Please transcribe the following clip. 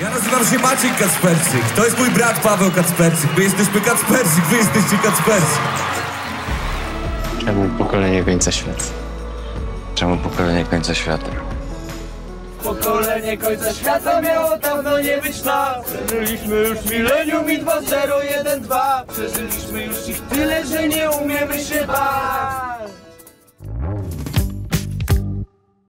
Ja nazywam się Maciek Kacperczyk. To jest mój brat Paweł Kacperczyk. My jesteśmy Kacperczyk, wy jesteście Kacperczyk. Czemu pokolenie końca świata? Czemu pokolenie końca świata? Pokolenie końca świata miało dawno nie być na. Przeżyliśmy już milenium i 2012 Przeżyliśmy już ich tyle, że nie umiemy się bać